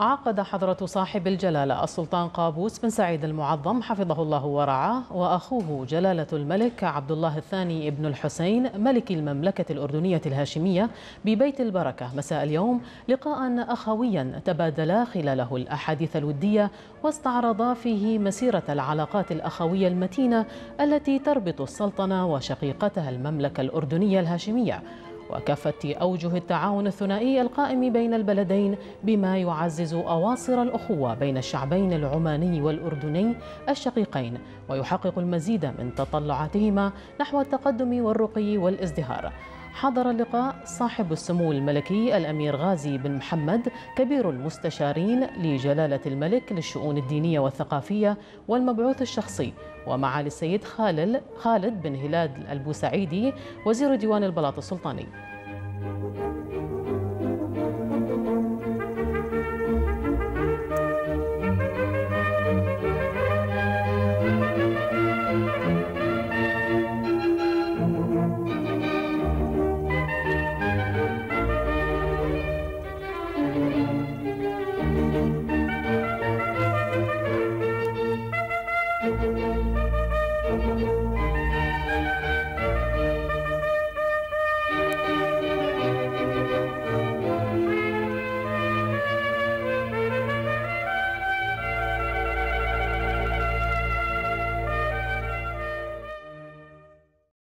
عقد حضرة صاحب الجلالة السلطان قابوس بن سعيد المعظم حفظه الله ورعاه وأخوه جلالة الملك عبد الله الثاني ابن الحسين ملك المملكة الأردنية الهاشمية ببيت البركة. مساء اليوم. لقاء أخويا تبادلا خلاله الأحاديث الودية واستعرضا فيه مسيرة العلاقات الأخوية المتينة التي تربط السلطنة وشقيقتها المملكة الأردنية الهاشمية. وكافة أوجه التعاون الثنائي القائم بين البلدين بما يعزز أواصر الأخوة بين الشعبين العماني والأردني الشقيقين ويحقق المزيد من تطلعاتهما نحو التقدم والرقي والازدهار. حضر اللقاء صاحب السمو الملكي الأمير غازي بن محمد كبير المستشارين لجلالة الملك للشؤون الدينية والثقافية والمبعوث الشخصي ومعالي السيد خالد خالد بن هلال البوسعيدي وزير ديوان البلاط السلطاني.